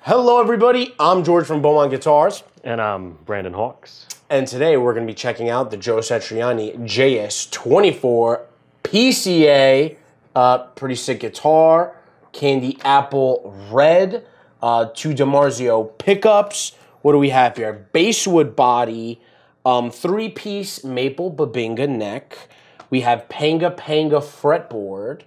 Hello, everybody. I'm George from Beau Monde Guitars, And I'm Brandon Hawks. and today we're going to be checking out the Joe Satriani JS24 PCA. Uh, pretty sick guitar, candy apple red, uh, two DiMarzio pickups. What do we have here? Basswood body, um, three piece maple bubinga neck. We have Panga Panga fretboard.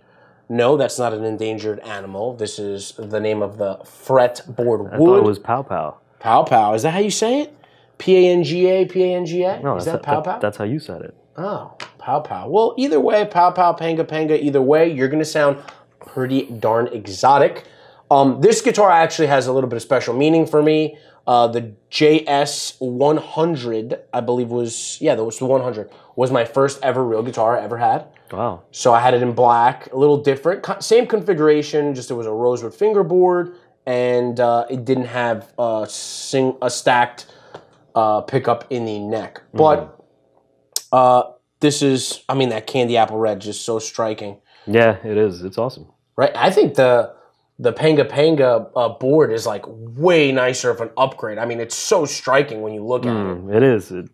No, that's not an endangered animal. This is the name of the fretboard I wood. thought it was Pow Pow. Pow Pow. Is that how you say it? P A N G A, P A N G A? No, Is that's, that Pow Pow? that's how you said it. oh, Pow Pow. Well, either way, Pow Pow, Panga Panga, either way, you're going to sound pretty darn exotic. Um, this guitar actually has a little bit of special meaning for me. Uh, the JS 100, I believe was, yeah, that was the 100, was my first ever real guitar I ever had. Wow. So I had it in black, a little different, same configuration, just it was a rosewood fingerboard, and uh, it didn't have a, sing- a stacked uh, pickup in the neck. But uh, this is, I mean, that candy apple red just so striking, Yeah, it is. It's awesome. right? I think the the Panga Panga uh, board is like way nicer of an upgrade. I mean, it's so striking when you look at it. Mm, it is. It,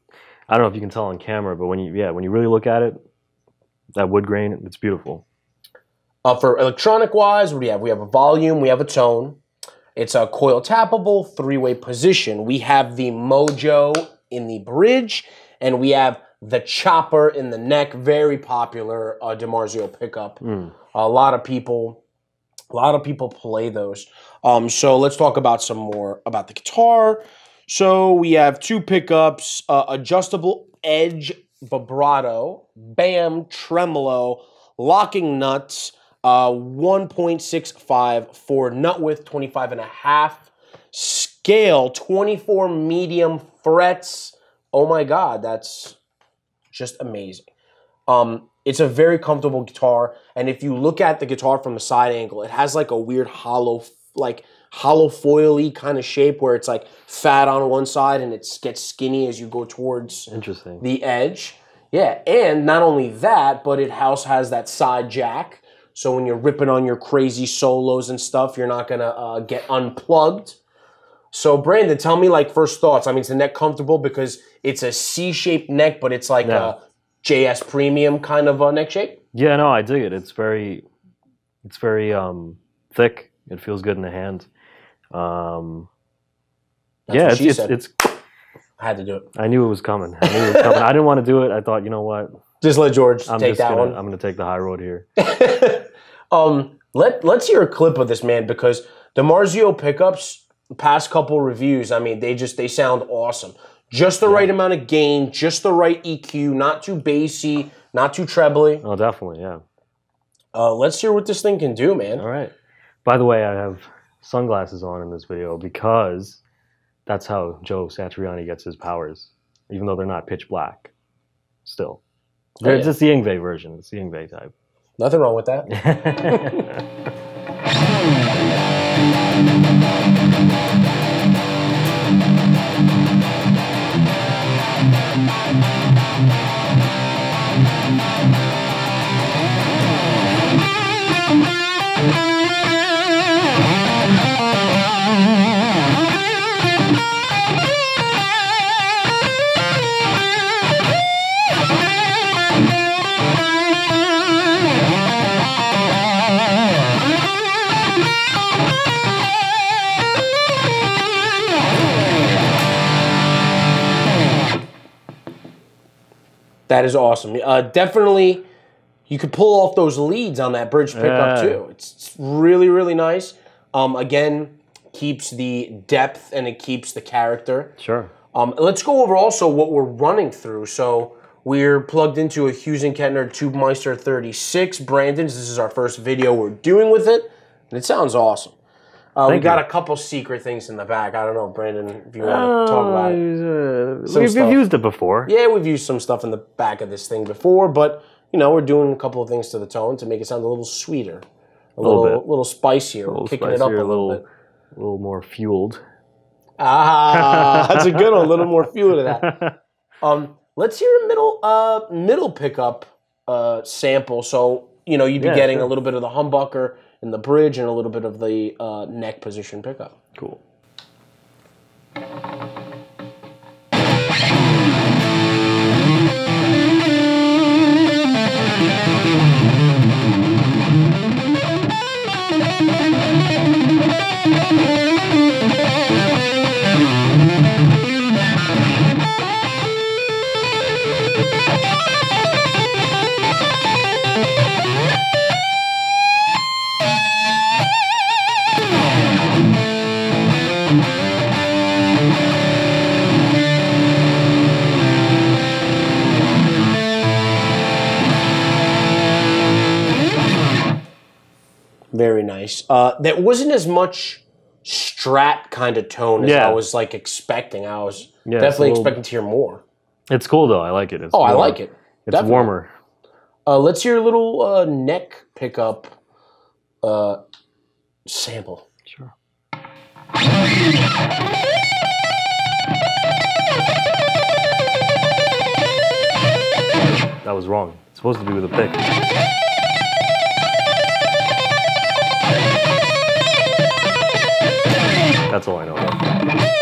I don't know if you can tell on camera, but when you yeah, when you really look at it, that wood grain, it's beautiful. Uh, for electronic wise, what do we have? We have a volume, we have a tone. It's a coil tappable three way position. We have the Mo' Joe in the bridge, and we have the chopper in the neck. Very popular uh, DiMarzio pickup. A lot of people, a lot of people play those. Um, so let's talk about some more about the guitar. So we have two pickups, uh, adjustable edge vibrato, bam tremolo, locking nuts, uh, 1.65 for nut width, 25 and a half, scale, 24 medium frets. Oh my God, that's just amazing. Um, it's a very comfortable guitar, and if you look at the guitar from a side angle, it has like a weird hollow, like hollow foily kind of shape where it's like fat on one side and it gets skinny as you go towards Interesting. the edge. Yeah, and not only that, but it also has that side jack. So when you're ripping on your crazy solos and stuff, you're not gonna uh, get unplugged. So Brandon, tell me like first thoughts. I mean, is the neck comfortable because it's a C-shaped neck, but it's like Yeah. a JS premium kind of a neck shape. Yeah, no, I dig it. It's very, it's very um, thick. It feels good in the hand. Um, yeah, it's, it's, said. it's. I had to do it. I knew it was coming. I knew it was coming. I didn't want to do it. I thought, you know what? Just let George I'm take just that gonna, one. I'm gonna take the high road here. um, let let's hear a clip of this man because DiMarzio pickups, past couple reviews, I mean, they just they sound awesome. Just the right amount of gain, just the right EQ, not too bassy, not too trebly. Oh, definitely, yeah. Uh, let's hear what this thing can do, man. All right. By the way, I have sunglasses on in this video because that's how Joe Satriani gets his powers, even though they're not pitch black. Still, Oh, it's yeah. just the Yngwie version. It's the Yngwie type. Nothing wrong with that. That is awesome. Uh, definitely, you could pull off those leads on that bridge pickup Yeah. too. It's, it's really, really nice. Um, again, keeps the depth and it keeps the character. sure. Um, let's go over also what we're running through. So we're plugged into a Hughes and Kettner TubeMeister 36 Brandon's. This is our first video we're doing with it, and it sounds awesome. Uh, we got you. a couple secret things in the back. I don't know, Brandon, if you want to talk about it. Uh, we've, we've used it before. Yeah, we've used some stuff in the back of this thing before, but you know, we're doing a couple of things to the tone to make it sound a little sweeter, a Little little, bit. little spicier, A little kicking it up a spicier, little, bit. a little more fueled. Ah, that's a good one. A little more fuel to that. Um, let's hear a middle, uh, middle pickup uh, sample. So you know, you'd be Yeah, getting sure. a little bit of the humbucker in the bridge and a little bit of the uh, neck position pickup. Cool. Nice. Uh, there wasn't as much strat kind of tone as Yeah. I was like expecting. I was Yeah, definitely little- expecting to hear more. It's cool though. I like it. It's Oh, I like it. It's Definitely. warmer. Uh, let's hear a little uh, neck pickup uh, sample. Sure. That was wrong. It's supposed to be with a pick. That's all I know. About.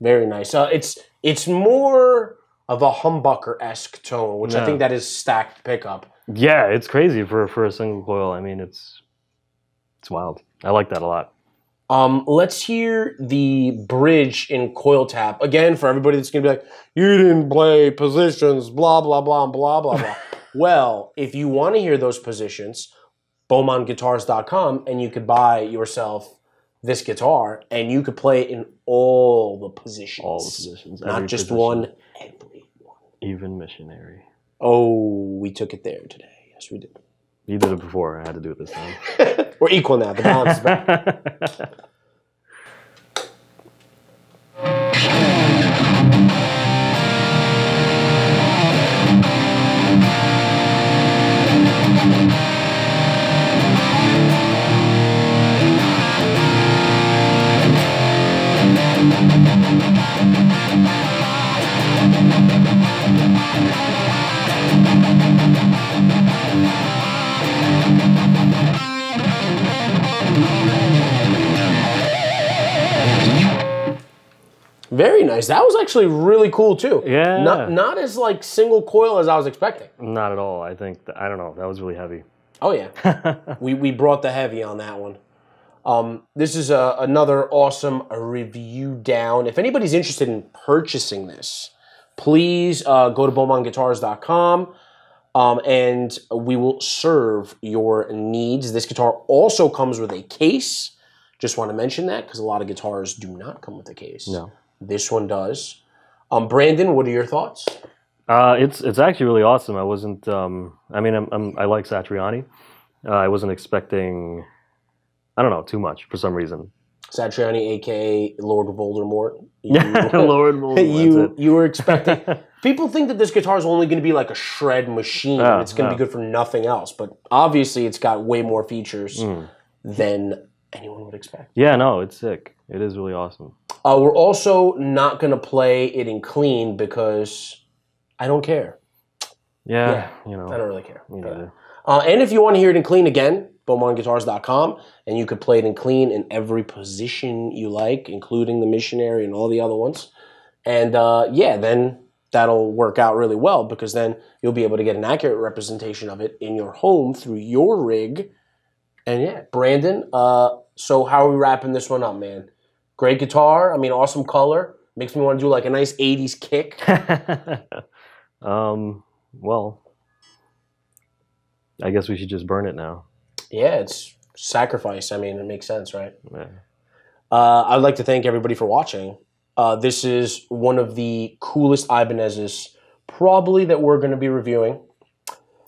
Very nice. Uh, it's it's more of a humbucker esque tone, which I think that is stacked pickup. Yeah, it's crazy for for a single coil. I mean, it's it's wild. I like that a lot. Um, let's hear the bridge in coil tap again for everybody that's gonna be like, "You didn't play positions," blah blah blah blah blah blah. well, if you want to hear those positions, BeauMondeGuitars.com, and you could buy yourself this guitar, and you could play it in all the positions, All the positions, not just position. one. Even missionary. Oh, we took it there today. Yes, we did. You did it before. I had to do it this time. We're equal now. The balance is back. Very nice. That was actually really cool too. Yeah. Not not as like single coil as I was expecting. Not at all. I think th- I don't know. That was really heavy. Oh yeah. we we brought the heavy on that one. Um, this is a, another awesome review down. If anybody's interested in purchasing this, please uh, go to beaumondeguitars.com um, and we will serve your needs. This guitar also comes with a case. Just want to mention that because a lot of guitars do not come with a case. No. This one does. Um, Brandon, what are your thoughts? Uh, it's it's actually really awesome. I wasn't. Um, I mean, I'm, I'm, I like Satriani. Uh, I wasn't expecting. I don't know too much for some reason. Satriani, aka Lord Voldemort. Yeah, Lord Voldemort, you you were expecting. People think that this guitar is only going to be like a shred machine. It's going to be good for nothing else. But obviously, it's got way more features Mm. than anyone would expect. Yeah, no, it's sick. It is really awesome. Uh, we're also not going to play it in clean because I don't care. Yeah, Yeah, you know. I don't really care. for Uh, and if you want to hear it in clean again, BeauMondeGuitars.com, and you could play it in clean in every position you like, including the missionary and all the other ones. And uh, yeah, then that'll work out really well because then you'll be able to get an accurate representation of it in your home through your rig. And yeah, Brandon, uh, so how are we wrapping this one up, man? Great guitar. I mean, awesome color. Makes me want to do like a nice 80s kick. um. Well, I guess we should just burn it now. Yeah, it's sacrifice. I mean, it makes sense, right? Yeah. Uh, I'd like to thank everybody for watching. Uh, this is one of the coolest Ibanez's probably that we're going to be reviewing.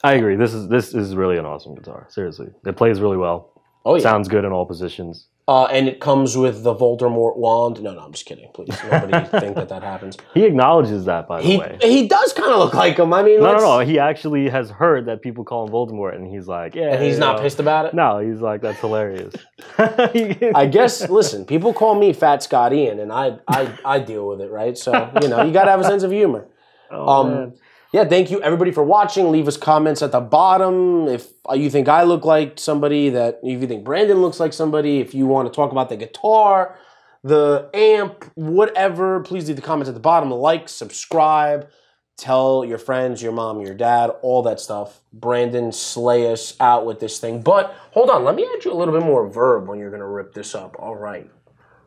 I agree. This is this is really an awesome guitar. Seriously, it plays really well. Oh yeah, Sounds good in all positions. Uh, and it comes with the Voldemort wand. No, no, I'm just kidding. Please, nobody think that that happens. He acknowledges that, by the He way. he does kind of look like him. I mean, No, no, no. He actually has heard that people call him Voldemort, and he's like, yeah. and he's not know. pissed about it. No, he's like, that's hilarious. I guess. Listen, people call me Fat Scott Ian, and I I I deal with it, right? So you know, you got to have a sense of humor. Oh, Um, man. Yeah, thank you everybody for watching. Leave us comments at the bottom if uh, you think I look like somebody that if you think Brandon looks like somebody, if you want to talk about the guitar, the amp, whatever, please leave the comments at the bottom. Like, subscribe, tell your friends, your mom, your dad, all that stuff. Brandon, slay us out with this thing. But hold on, let me add you a little bit more verb when you're gonna rip this up. All right.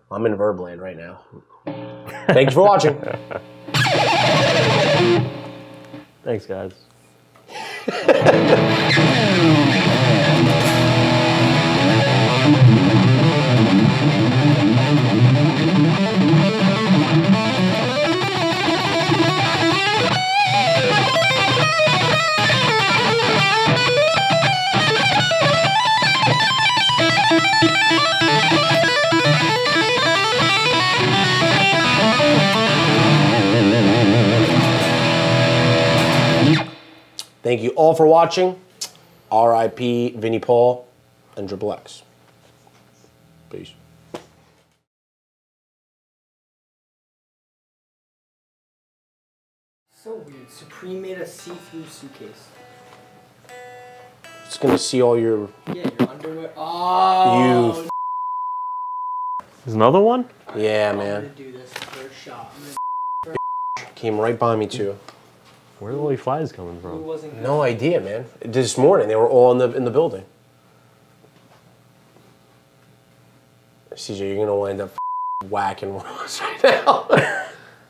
I'm in Verbland right now. Thank you for watching. Thanks, guys. Thank you all for watching. R.I.P. Vinnie Paul and Triple X. Peace. So weird. Supreme made a see-through suitcase. It's gonna see all your Yeah, your underwear. Oh, you. There's another one? Yeah, I'm gonna man. do this first shot. I'm gonna, Came right by me too. Where are all these flies coming from? No idea, man. This morning they were all in the in the building. CJ, you're gonna wind up whacking Ross right now.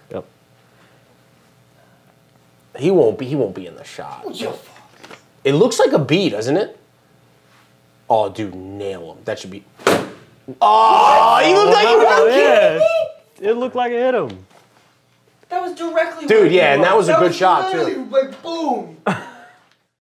Yep. he won't be. He won't be in the shot. It looks like a bee, doesn't it? Oh, dude, nail him. That should be. Oh, you look like you oh, were yeah. It looked like it hit him. That was directly. Dude, yeah, and that was a good shot, too. Like boom.